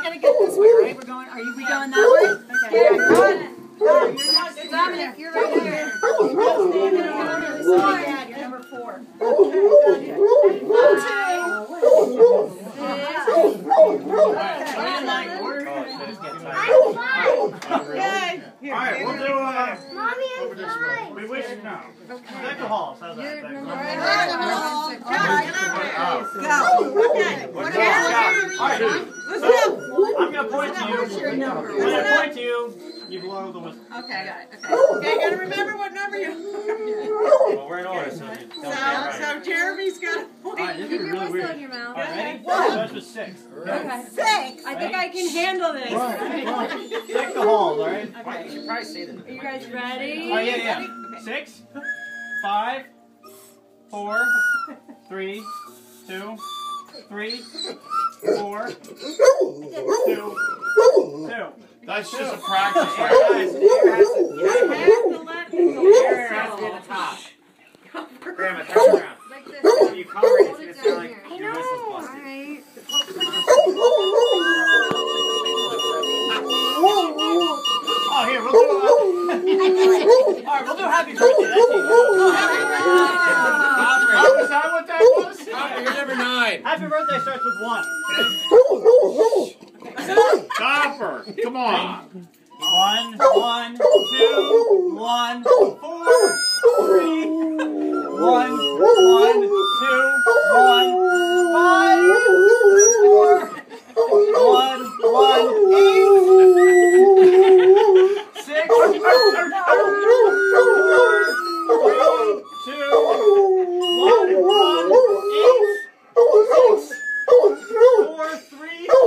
I gotta get this way, right? We're going. Are you we going that way? Okay. Yeah, go on. You're not Dominic. You're right here. You're Dad, you're number four. Yay. Here, All right, give we'll her- do uh, Mommy, over this way. We wish no. Alcohol. How's that? Alcohol. Alcohol. John, get over here. Oh. Go. Okay. What What about else? All right. Listen up. I'm gonna point to you. When I point to you, you belong blow the whistle. Okay, I got it. Okay. Oh, okay, gotta remember what number you Well, we're in order, so you don't So, get right. so Jeremy's got a All right, point. this is gonna be really weird. in your mouth. All right, ready? One. Starts with six. Okay. Six. I think I can handle this. Take the halls, all right? Okay. You should probably say the Are you guys ready? Oh yeah, yeah. Six, five, four, three, two, three, four, two, two. That's just a practice. Right, guys. You have to let me go. Aaron has to be the top. Grandma, turn around. It, it. Alright. Oh, here, we'll do. Uh, all right, we'll do happy birthday. That's easy. Oh, is that what that was? Copper, you're number nine. Happy birthday starts with one. Copper, come on. One, one, two, one, four, three, one, one, two, one, five, four, one, one, eight, six, four, three, two, one, one, eight, six, four, three, two,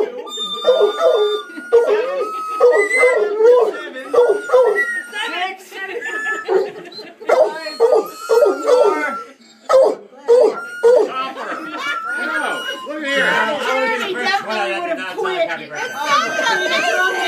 seven, seven, six, five, four, Copper. No, look here. Jeremy definitely would have quit. Happy birthday.